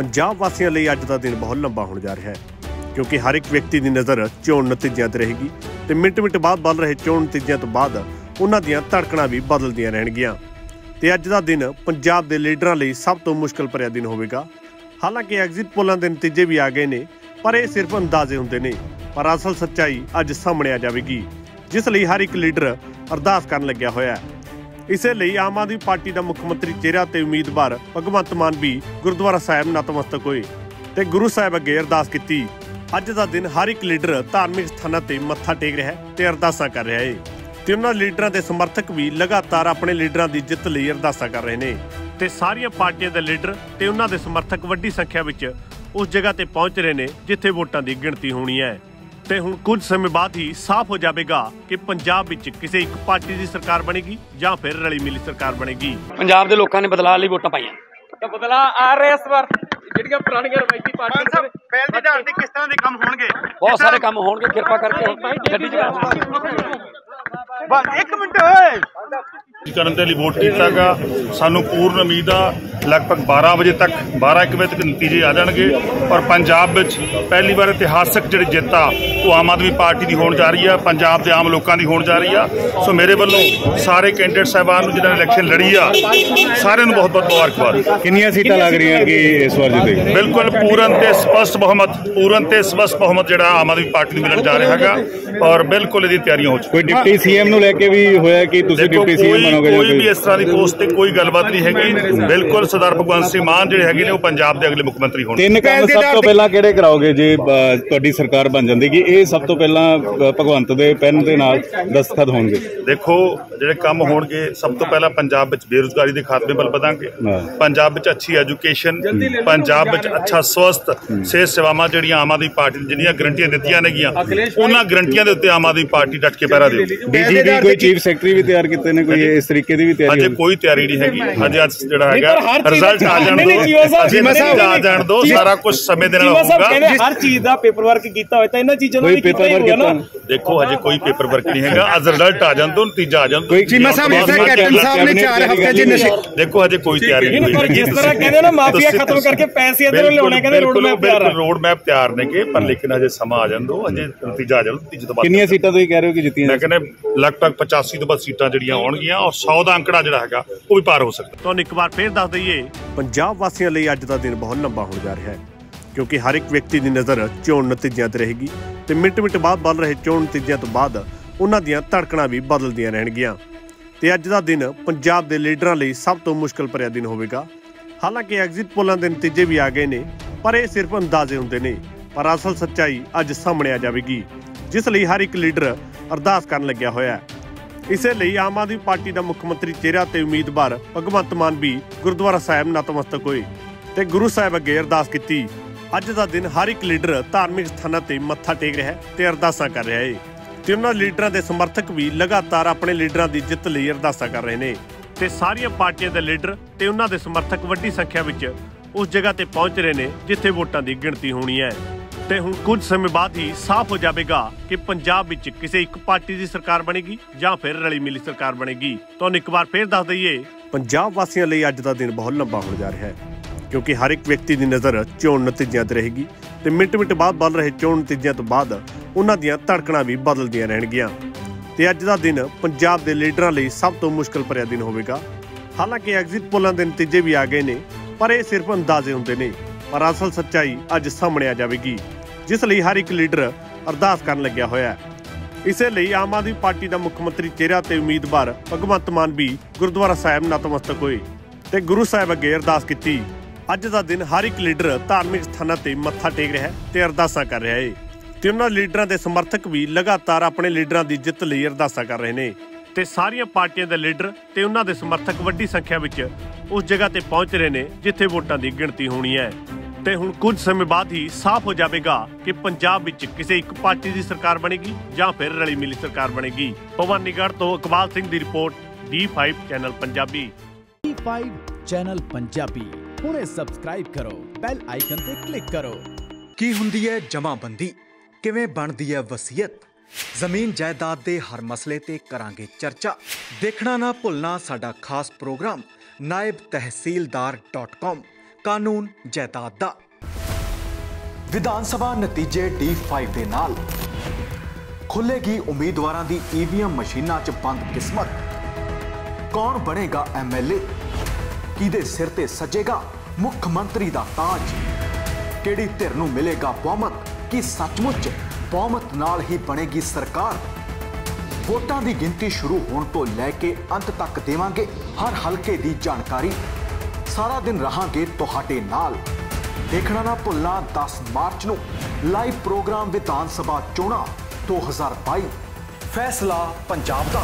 ਪੰਜਾਬ ਵਾਸੀਆਂ ਲਈ ਅੱਜ ਦਾ ਦਿਨ ਬਹੁਤ ਲੰਬਾ ਹੋਣ ਜਾ ਰਿਹਾ ਹੈ, ਕਿਉਂਕਿ ਹਰ ਇੱਕ ਵਿਅਕਤੀ ਦੀ ਨਜ਼ਰ ਚੋਣ ਨਤੀਜਿਆਂ ਤੇ ਰਹੇਗੀ ਤੇ ਮਿੰਟ-ਮਿੰਟ ਬਾਅਦ ਬਦਲ ਰਹੇ ਚੋਣ ਨਤੀਜਿਆਂ ਤੋਂ ਬਾਅਦ ਉਹਨਾਂ ਦੀਆਂ ਧੜਕਣਾਂ ਵੀ ਬਦਲਦੀਆਂ ਰਹਿਣਗੀਆਂ। ਤੇ ਅੱਜ ਦਾ ਦਿਨ ਪੰਜਾਬ ਦੇ ਲੀਡਰਾਂ ਲਈ ਸਭ ਤੋਂ ਮੁਸ਼ਕਲ ਭਰਿਆ ਦਿਨ ਹੋਵੇਗਾ। ਹਾਲਾਂਕਿ ਐਗਜ਼ਿਟ ਪੋਲਾਂ ਦੇ ਨਤੀਜੇ ਵੀ ਆ ਗਏ ਨੇ, ਪਰ ਇਹ ਸਿਰਫ ਅੰਦਾਜ਼ੇ ਹੁੰਦੇ ਨੇ, ਪਰ ਅਸਲ ਸੱਚਾਈ ਅੱਜ ਸਾਹਮਣੇ ਆ ਜਾਵੇਗੀ, ਜਿਸ ਲਈ ਹਰ ਇੱਕ ਲੀਡਰ ਅਰਦਾਸ ਕਰਨ ਲੱਗਿਆ ਹੋਇਆ ਹੈ। ਇਸੇ ਲਈ ਆਮ ਆਦਮੀ ਪਾਰਟੀ ਦਾ ਮੁੱਖ ਮੰਤਰੀ ਚਿਹਰਾ ਤੇ ਉਮੀਦਵਾਰ ਭਗਵੰਤ ਮਾਨ ਵੀ ਗੁਰਦੁਆਰਾ ਸਾਹਿਬ ਨਤਮਸਤਕ ਹੋਏ ਤੇ ਗੁਰੂ ਸਾਹਿਬ ਅੱਗੇ ਅਰਦਾਸ ਕੀਤੀ। ਅੱਜ ਦਾ ਦਿਨ ਹਰ ਇੱਕ ਲੀਡਰ ਧਾਰਮਿਕ ਸਥਾਨਾਂ ਤੇ ਮੱਥਾ ਟੇਕ ਰਿਹਾ ਹੈ ਤੇ ਅਰਦਾਸਾਂ ਕਰ ਰਿਹਾ ਹੈ ਤੇ ਉਹਨਾਂ ਲੀਡਰਾਂ ਦੇ ਸਮਰਥਕ ਵੀ ਲਗਾਤਾਰ ਆਪਣੇ ਲੀਡਰਾਂ ਦੀ ਜਿੱਤ ਲਈ ਅਰਦਾਸਾਂ ਕਰ ਰਹੇ ਨੇ। ਤੇ ਸਾਰੀਆਂ ਪਾਰਟੀਆਂ ਦੇ ਲੀਡਰ ਤੇ ਉਹਨਾਂ ਦੇ ਸਮਰਥਕ ਵੱਡੀ ਸੰਖਿਆ ਵਿੱਚ ਉਸ ਜਗ੍ਹਾ ਤੇ ਪਹੁੰਚ ਰਹੇ ਨੇ ਜਿੱਥੇ ਵੋਟਾਂ ਦੀ ਗਿਣਤੀ ਹੋਣੀ ਹੈ। ਤੇ ਹੁਣ ਕੁਝ ਸਮੇਂ ਬਾਅਦ ਹੀ ਸਾਫ਼ ਹੋ ਜਾਵੇਗਾ ਕਿ ਪੰਜਾਬ ਵਿੱਚ ਕਿਸੇ ਇੱਕ ਪਾਰਟੀ ਦੀ ਸਰਕਾਰ ਬਣੇਗੀ ਜਾਂ ਫਿਰ ਰਲੀ ਮਿਲੀ ਸਰਕਾਰ ਬਣੇਗੀ। ਪੰਜਾਬ ਦੇ ਲੋਕਾਂ ਨੇ ਬਦਲਾਅ ਲਈ ਵੋਟਾਂ ਪਾਈਆਂ। ਤਾਂ ਬਦਲਾ ਆ ਰਿਹਾ ਇਸ ਵਾਰ। ਜਿਹੜੀਆਂ ਪੁਰਾਣੀਆਂ ਰਵਾਇਤੀ ਪਾਰਟੀਆਂ ਪਹਿਲ ਦੇ ਆਧਾਰ ਤੇ ਕਿਸ ਤਰ੍ਹਾਂ ਦੇ ਕੰਮ ਹੋਣਗੇ? ਬਹੁਤ ਸਾਰੇ ਕੰਮ ਹੋਣਗੇ ਕਿਰਪਾ ਕਰਕੇ ਗੱਡੀ ਚ ਬਸ 1 ਮਿੰਟ ਓਏ! ਕਰਨ ਦੇ ਲਈ ਵੋਟ ਕੀਤਾਗਾ ਸਾਨੂੰ ਪੂਰਨ ਉਮੀਦ ਆ ਲਗਭਗ 12 ਵਜੇ ਤੱਕ 12 1 ਵਜੇ ਤੱਕ ਨਤੀਜੇ ਆ ਜਾਣਗੇ। ਔਰ ਪੰਜਾਬ ਵਿੱਚ ਪਹਿਲੀ ਵਾਰ ਇਤਿਹਾਸਕ ਜਿਹੜੀ ਜਿੱਤ ਆ ਉਹ ਆਮ ਆਦਮੀ ਪਾਰਟੀ ਦੀ ਹੋਣ ਜਾ ਰਹੀ ਆ ਪੰਜਾਬ ਦੇ ਆਮ ਲੋਕਾਂ ਦੀ ਹੋਣ ਜਾ ਰਹੀ ਆ। ਸੋ ਮੇਰੇ ਵੱਲੋਂ ਸਾਰੇ ਕੈਂਡੀਡੇਟ ਸਾਹਿਬਾਨ ਨੂੰ ਜਿਹਨਾਂ ਨੇ ਇਲੈਕਸ਼ਨ ਲੜੀ ਆ ਸਾਰਿਆਂ ਨੂੰ ਬਹੁਤ ਬਹੁਤ ਮੁਬਾਰਕਬਾਦ। ਕਿੰਨੀਆਂ ਸੀਟਾਂ ਲੱਗ ਰਹੀਆਂ ਕਿ ਇਸ ਵਾਰ ਜਿੱਤੇਗੀ ਬਿਲਕੁਲ ਪੂਰਨ ਤੇ ਸਪਸ਼ਟ ਬਹੁਮਤ ਪੂਰਨ ਤੇ ਸਪਸ਼ਟ ਬਹੁਮਤ ਜਿਹੜਾ ਆਮ ਆਦਮੀ ਪਾਰਟੀ ਨੂੰ ਮਿਲਣ ਜਾ ਰਿਹਾ ਹੈਗਾ। ਔਰ ਬਿਲਕੁਲ ਇਹਦੀ ਤਿਆਰੀਆਂ ਹੋ ਚੁੱਕੀਆਂ। ਕੋਈ ਡਿਪਟੀ ਸੀਐਮ ਨੂੰ ਲੈ ਕੇ ਵੀ ਹੋਇਆ ਕਿ ਤੁਸੀਂ ਡਿਪਟੀ ਸੀਐਮ ਬਣੋਗੇ ਕੋਈ ਵੀ ਇਸ ਤਰ੍ਹਾਂ ਦੀ ਪੋਸਟ ਤੇ ਕੋਈ ਗੱਲਬਾਤ ਨਹੀਂ ਹੈਗੀ। ਬਿਲਕੁਲ ਸਰਦਾਰ ਭਗਵੰਤ ਸਿੰਘ ਮਾਨ ਜਿਹੜੇ ਹੈਗੇ ਨੇ ਉਹ ਪੰਜਾਬ ਦੇ ਅਗਲੇ ਮੁੱਖ ਮੰਤਰੀ ਹੋਣਗੇ। ਤਿੰਨ ਕੰਮ ਸਭ ਤੋਂ ਪਹਿਲਾਂ ਕਿਹੜੇ ਕਰਾਓਗੇ ਜੇ ਤੁਹਾਡੀ ਸਰਕਾਰ ਬਣ ਜਾਂਦੀ ਕਿ ਇਹ ਸਭ ਤੋਂ ਪਹਿਲਾਂ ਭਗਵੰਤ ਦੇ ਪੈਨ ਦੇ ਨਾਲ ਦਸਤਖਤ ਹੋਣਗੇ? ਦੇਖੋ ਜਿਹੜੇ ਕੰਮ ਹੋਣਗੇ ਸਭ ਤੋਂ ਪਹਿਲਾਂ ਪੰਜਾਬ ਵਿੱਚ ਬੇਰੁਜ਼ਗਾਰੀ ਦੇ ਖਾਤਮੇ ਵੱਲ ਵਧਾਂਗੇ। ਪੰਜਾਬ ਵਿੱਚ ਅੱਛੀ ਐਜੂਕੇਸ਼ਨ ਪੰਜਾਬ ਵਿੱਚ ਅੱਛਾ ਸਵਸਥ ਸਿਹਤ ਸੇਵਾਵਾਂ ਜਿਹੜੀਆਂ ਆਮ ਆਦਮੀ ਪਾਰਟੀ ਨੇ ਜਿਹੜੀਆਂ ਗਰੰਟੀਆਂ ਦਿੱਤੀਆਂ ਨੇਗੀਆਂ ਉਹਨਾਂ ਗਰੰਟੀਆਂ ਦੇ ਉੱਤੇ ਆਮ ਆਦਮੀ ਪਾਰਟੀ ਡਟ ਕੇ ਪਹਿਰਾ ਦੇਊਗੀ ਡੀਜੀਪੀ ਕੋਈ ਚੀਫ ਸੈਕਟਰੀ ਵੀ ਤਿਆਰ ਕੀਤੇ ਨੇ ਕੋਈ ਇਸ ਤਰੀਕੇ ਦੀ ਵੀ ਤਿਆਰੀ ਹੋਈ? ਕੋਈ ਤਿਆਰੀ ਨਹੀਂ ਹੈਗੀ। ਹਜੇ ਅੱਜ ਜਿਹੜਾ ਹੈਗਾ ਰਿਜ਼ਲਟ ਆ ਜਾਣ ਦੋ। ਜੀਓ ਸਾਹਿਬ, ਆ ਜਾਣ ਦੋ ਸਾਰਾ ਕੁਝ ਸਮੇਂ ਦੇ ਨਾਲ ਹੋਊਗਾ। ਕਹਿੰਦੇ ਹਰ ਚੀਜ਼ ਦਾ ਪੇਪਰ ਵਰਕ ਕੀਤਾ ਹੋਇਆ ਤਾਂ ਇਹਨਾਂ ਚੀਜ਼ਾਂ ਨੂੰ ਵੀ ਕੀਤਾ ਹੀ paper work ਹੋਊਗਾ ਨਾ? ਦੇਖੋ ਹਜੇ ਕੋਈ ਪੇਪਰ ਵਰਕ ਨਹੀਂ ਹੈਗਾ। ਅੱਜ ਰਿਜ਼ਲਟ ਆ ਜਾਣ ਦੋ ਨਤੀਜਾ ਆ ਜਾਣ ਦੋ। ਚੀਮਾ ਸਾਹਿਬ ਬਾਅਦ ਕੈਪਟਨ ਸਾਹਿਬ ਨੇ ਚਾਰ ਹਫ਼ਤੇ ਚ ਨਸ਼ੇ ਦੇਖੋ ਹਜੇ ਕੋਈ ਤਿਆਰੀ ਨਹੀਂ ਪਰ ਹੋਈ ਜਿਸ ਤਰ੍ਹਾਂ ਕਹਿੰਦੇ ਨਾ ਮਾਫੀਆ ਖਤਮ ਕਰਕੇ ਪੈਸੇ ਇੱਧਰੋਂ ਲਿਆਉਣੇ ਕਹਿੰਦੇ ਰੋਡ ਮੈਪ ਤਿਆਰ ਆ। ਰੋਡ ਮੈਪ ਤਿਆਰ ਨੇਗੇ ਪਰ ਲੇਕਿਨ ਹਜੇ ਸਮਾਂ ਆ ਜਾਣ ਦੋ ਹਜੇ ਨਤੀਜਾ ਆ ਜਾਣ ਨਤੀਜੇ ਤੋਂ ਬਾਅਦ ਕਿੰਨੀਆਂ ਸੀਟਾਂ ਤੁਸੀਂ ਕਹਿ ਰਹੇ ਹੋ ਕਿ ਜਿੱਤੀਆਂ ਮੈਂ ਕਹਿੰਦਾ ਲਗਭਗ 85 ਤੋਂ ਵੱਧ ਸੀਟਾਂ ਜਿਹੜੀਆਂ ਆਉਣਗੀਆਂ ਔਰ 100 ਦਾ ਅੰਕੜਾ ਜਿਹੜਾ ਹੈਗਾ, ਉਹ ਵੀ ਪਾਰ ਹੋ ਸਕਦਾ। ਤੁਹਾਨੂੰ ਇੱਕ ਵਾਰ ਫੇਰ ਦੱਸ ਦਈਏ, ਪੰਜਾਬ ਵਾਸੀਆਂ ਲਈ ਅੱਜ ਦਾ ਦਿਨ ਬਹੁਤ ਲੰਬਾ ਹੋਣ ਜਾ ਰਿਹਾ ਹੈ, ਕਿਉਂਕਿ ਹਰ ਇੱਕ ਵਿਅਕਤੀ ਦੀ ਨਜ਼ਰ ਚੋਣ ਨਤੀਜਿਆਂ ਤੇ ਰਹੇਗੀ ਤੇ ਮਿੰਟ-ਮਿੰਟ ਬਾਅਦ ਬਦਲ ਰਹੇ ਚੋਣ ਨਤੀਜਿਆਂ ਤੋਂ ਬਾਅਦ ਉਹਨਾਂ ਦੀਆਂ ਧੜਕਣਾਂ ਵੀ ਬਦਲਦੀਆਂ ਰਹਿਣਗੀਆਂ। ਤੇ ਅੱਜ ਦਾ ਦਿਨ ਪੰਜਾਬ ਦੇ ਲੀਡਰਾਂ ਲਈ ਸਭ ਤੋਂ ਮੁਸ਼ਕਲ ਭਰਿਆ ਦਿਨ ਹੋਵੇਗਾ। ਹਾਲਾਂਕਿ ਐਗਜ਼ਿਟ ਪੋਲਾਂ ਦੇ ਨਤੀਜੇ ਵੀ ਆ ਗਏ ਨੇ, ਪਰ ਇਹ ਸਿਰਫ ਅੰਦਾਜ਼ੇ ਹੁੰਦੇ ਨੇ, ਪਰ ਅਸਲ ਸੱਚਾਈ ਅੱਜ ਸਾਹਮਣੇ ਆ ਜਾਵੇਗੀ, ਜਿਸ ਲਈ ਹਰ ਇੱਕ ਲੀਡਰ ਅਰਦਾਸ ਕਰਨ ਲੱਗਿਆ ਹੋਇਆ ਹੈ। ਇਸੇ ਲਈ ਆਮ ਆਦਮੀ ਪਾਰਟੀ ਦਾ ਮੁੱਖ ਮੰਤਰੀ ਚਿਹਰਾ ਤੇ ਉਮੀਦਵਾਰ ਭਗਵੰਤ ਮਾਨ ਵੀ ਗੁਰਦੁਆਰਾ ਸਾਹਿਬ ਨਤਮਸਤਕ ਹੋਏ ਤੇ ਗੁਰੂ ਸਾਹਿਬ ਅੱਗੇ ਅਰਦਾਸ ਕੀਤੀ। ਅੱਜ ਦਾ ਦਿਨ ਹਰ ਇੱਕ ਲੀਡਰ ਧਾਰਮਿਕ ਸਥਾਨਾਂ ਤੇ ਮੱਥਾ ਟੇਕ ਰਿਹਾ ਹੈ ਤੇ ਅਰਦਾਸਾਂ ਕਰ ਰਿਹਾ ਹੈ ਤੇ ਉਹਨਾਂ ਲੀਡਰਾਂ ਦੇ ਸਮਰਥਕ ਵੀ ਲਗਾਤਾਰ ਆਪਣੇ ਲੀਡਰਾਂ ਦੀ ਜਿੱਤ ਲਈ ਅਰਦਾਸਾਂ ਕਰ ਰਹੇ ਨੇ। ਤੇ ਸਾਰੀਆਂ ਪਾਰਟੀਆਂ ਦੇ ਲੀਡਰ ਤੇ ਉਹਨਾਂ ਦੇ ਸਮਰਥਕ ਵੱਡੀ ਸੰਖਿਆ ਵਿੱਚ ਉਸ ਜਗ੍ਹਾ ਤੇ ਪਹੁੰਚ ਰਹੇ ਨੇ ਜਿੱਥੇ ਵੋਟਾਂ ਦੀ ਗਿਣਤੀ ਹੋਣੀ ਹੈ। ਤੇ ਹੁਣ ਕੁਝ ਸਮੇਂ ਬਾਅਦ ਹੀ ਸਾਫ਼ ਹੋ ਜਾਵੇਗਾ ਕਿ ਪੰਜਾਬ ਵਿੱਚ ਕਿਸੇ ਇੱਕ ਪਾਰਟੀ ਦੀ ਸਰਕਾਰ ਬਣੇਗੀ ਜਾਂ ਫਿਰ ਰਲੀ ਮਿਲੀ ਸਰਕਾਰ ਬਣੇਗੀ। ਤੁਹਾਨੂੰ ਇੱਕ ਵਾਰ ਫੇਰ ਦੱਸ ਦਈਏ, ਪੰਜਾਬ ਵਾਸੀਆਂ ਲਈ ਅੱਜ ਦਾ ਦਿਨ ਬਹੁਤ ਲੰਬਾ ਹੋਣ ਜਾ ਰਿਹਾ ਹੈ, ਕਿਉਂਕਿ ਹਰ ਇੱਕ ਵਿਅਕਤੀ ਦੀ ਨਜ਼ਰ ਚੋਣ ਨਤੀਜਿਆਂ ਤੇ ਰਹੇਗੀ ਤੇ ਮਿੰਟ-ਮਿੰਟ ਬਾਅਦ ਬਦਲ ਰਹੇ ਚੋਣ ਨਤੀਜਿਆਂ ਤੋਂ ਬਾਅਦ ਉਹਨਾਂ ਦੀਆਂ ਧੜਕਣਾਂ ਵੀ ਬਦਲਦੀਆਂ ਰਹਿਣਗੀਆਂ। ਤੇ ਅੱਜ ਦਾ ਦਿਨ ਪੰਜਾਬ ਦੇ ਲੀਡਰਾਂ ਲਈ ਸਭ ਤੋਂ ਮੁਸ਼ਕਲ ਭਰਿਆ ਦਿਨ ਹੋਵੇਗਾ। ਹਾਲਾਂਕਿ ਐਗਜ਼ਿਟ ਪੋਲਾਂ ਦੇ ਨਤੀਜੇ ਵੀ ਆ ਗਏ ਨੇ, ਪਰ ਇਹ ਸਿਰਫ ਅੰਦਾਜ਼ੇ ਹੁੰਦੇ ਨੇ, ਪਰ ਅਸਲ ਸੱਚਾਈ ਅੱਜ ਸਾਹਮਣੇ ਆ ਜਾਵੇਗੀ। ਜਿਸ ਲਈ ਹਰ ਇੱਕ ਲੀਡਰ ਅਰਦਾਸ ਕਰਨ ਲੱਗਿਆ ਹੋਇਆ ਹੈ। ਇਸੇ ਲਈ ਆਮ ਆਦਮੀ ਪਾਰਟੀ ਦਾ ਮੁੱਖ ਮੰਤਰੀ ਚਿਹਰਾ ਤੇ ਉਮੀਦਵਾਰ ਭਗਵੰਤ ਮਾਨ ਵੀ ਗੁਰਦੁਆਰਾ ਸਾਹਿਬ ਨਤਮਸਤਕ ਹੋਏ ਤੇ ਗੁਰੂ ਸਾਹਿਬ ਅੱਗੇ ਅਰਦਾਸ ਕੀਤੀ। ਅੱਜ ਦਾ ਦਿਨ ਹਰ ਇੱਕ ਲੀਡਰ ਧਾਰਮਿਕ ਸਥਾਨਾਂ ਤੇ ਮੱਥਾ ਟੇਕ ਰਿਹਾ ਹੈ ਤੇ ਅਰਦਾਸਾਂ ਕਰ ਰਿਹਾ ਹੈ ਤੇ ਉਹਨਾਂ ਲੀਡਰਾਂ ਦੇ ਸਮਰਥਕ ਵੀ ਲਗਾਤਾਰ ਆਪਣੇ ਲੀਡਰਾਂ ਦੀ ਜਿੱਤ ਲਈ ਅਰਦਾਸਾਂ ਕਰ ਰਹੇ ਨੇ। ਤੇ ਸਾਰੀਆਂ ਪਾਰਟੀਆਂ ਦੇ ਲੀਡਰ ਤੇ ਉਹਨਾਂ ਦੇ ਸਮਰਥਕ ਵੱਡੀ ਸੰਖਿਆ ਵਿੱਚ ਉਸ ਜਗ੍ਹਾ ਤੇ ਪਹੁੰਚ ਰਹੇ ਨੇ ਜਿੱਥੇ ਵੋਟਾਂ ਦੀ ਗਿਣਤੀ ਹੋਣੀ ਹੈ। ਤੇ ਹੁਣ ਕੁਝ ਸਮੇਂ ਬਾਅਦ ਹੀ ਸਾਫ਼ ਹੋ ਜਾਵੇਗਾ ਕਿ ਪੰਜਾਬ ਵਿੱਚ ਕਿਸੇ ਇੱਕ ਪਾਰਟੀ ਦੀ ਸਰਕਾਰ ਬਣੇਗੀ ਜਾਂ ਫਿਰ ਰਲੀ ਮਿਲੀ ਸਰਕਾਰ ਬਣੇਗੀ। ਭਵਾਨੀਗੜ੍ਹ ਤੋਂ ਇਕਬਾਲ ਸਿੰਘ ਦੀ report D5 channel Punjabi. D5 channel Punjabi. ਹੁਣੇ ਸਬਸਕ੍ਰਾਈਬ ਕਰੋ ਬੈਲ ਆਈਕਨ ਤੇ ਕਲਿੱਕ ਕਰੋ। ਕੀ ਹੁੰਦੀ ਹੈ ਜਮਾਬੰਦੀ? ਕਿਵੇਂ ਬਣਦੀ ਹੈ ਵਸੀਅਤ? ਜ਼ਮੀਨ ਜਾਇਦਾਦ ਦੇ ਹਰ ਮਸਲੇ ਤੇ ਕਰਾਂਗੇ ਚਰਚਾ। ਦੇਖਣਾ ਨਾ ਭੁੱਲਣਾ ਸਾਡਾ ਖਾਸ ਪ੍ਰੋਗਰਾਮ ਨਾਇਬ ਤਹਿਸੀਲਦਾਰ.com ਕਾਨੂੰਨ ਜਾਇਦਾਦ ਦਾ। ਵਿਧਾਨ ਸਭਾ ਨਤੀਜੇ D5 ਦੇ ਨਾਲ ਖੁੱਲੇਗੀ ਉਮੀਦਵਾਰਾਂ ਦੀ ਈਵੀਐਮ ਮਸ਼ੀਨਾਂ 'ਚ ਬੰਦ ਕਿਸਮਤ। ਕੌਣ ਬਣੇਗਾ ਐਮਐਲਏ ਕਿਹਦੇ ਸਿਰ ਤੇ ਸਜੇਗਾ ਮੁੱਖ ਮੰਤਰੀ ਦਾ ਤਾਜ? ਕਿਹੜੀ ਧਿਰ ਨੂੰ ਮਿਲੇਗਾ ਬਹੁਮਤ? ਕੀ ਸੱਚਮੁੱਚ ਬਹੁਮਤ ਨਾਲ ਹੀ ਬਣੇਗੀ ਸਰਕਾਰ? ਵੋਟਾਂ ਦੀ ਗਿਣਤੀ ਸ਼ੁਰੂ ਹੋਣ ਤੋਂ ਲੈ ਕੇ ਅੰਤ ਤੱਕ ਦੇਵਾਂਗੇ ਹਰ ਹਲਕੇ ਦੀ ਜਾਣਕਾਰੀ। ਸਾਰਾ ਦਿਨ ਰਹਾਂਗੇ ਤੁਹਾਡੇ ਨਾਲ। ਦੇਖਣਾ ਨਾ ਭੁੱਲਣਾ 10 ਮਾਰਚ ਨੂੰ ਲਾਈਵ ਪ੍ਰੋਗਰਾਮ ਵਿਧਾਨ ਸਭਾ ਚੋਣਾਂ 2022 ਫੈਸਲਾ ਪੰਜਾਬ ਦਾ।